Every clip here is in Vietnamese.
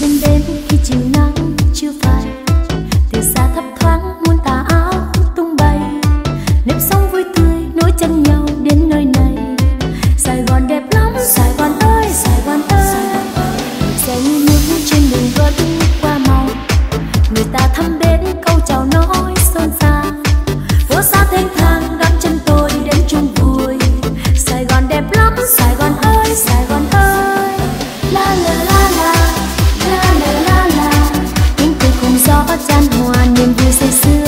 chân đêm khi chiều nắng chưa phai. Gió chan hòa niềm vui say sưa.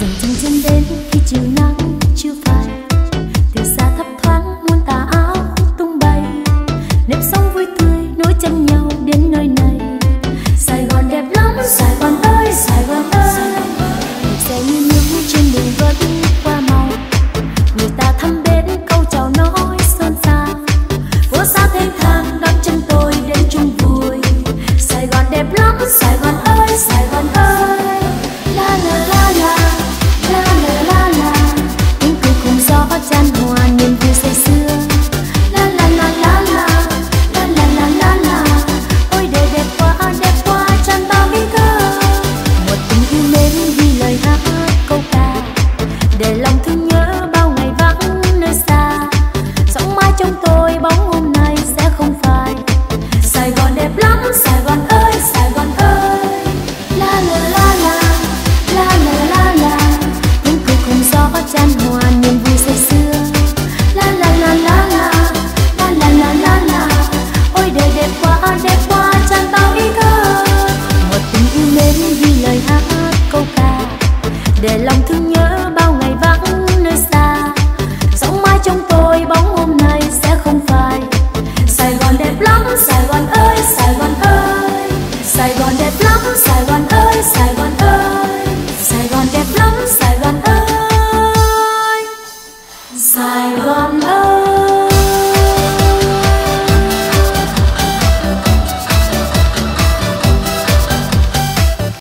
Dừng chân chân đến khi chiều nắng chưa phai. Từ xa thấp thoáng muôn tà áo tung bay. Nếp sống vui tươi nối chân nhau đến nơi này. Sài gòn đẹp lắm sài gòn ơi sài gòn ơi. Xe như nước trên đường vẫn qua màu người ta thăm đến câu chào nói xôn xa, phố xa thanh thang đón chân tôi đến chung vui. Sài gòn đẹp lắm sài gòn ơi sài gòn ơi. danzan quá, đẹp quá tràn bao ý thơ một tình yêu mến ghi lời hát, câu ca. Để lòng thương nhớ bao ngày vắng nơi xa. Sống mai trong tôi bóng hôm nay sẽ không phai. Sài gòn đẹp lắm, sài gòn ơi, sài gòn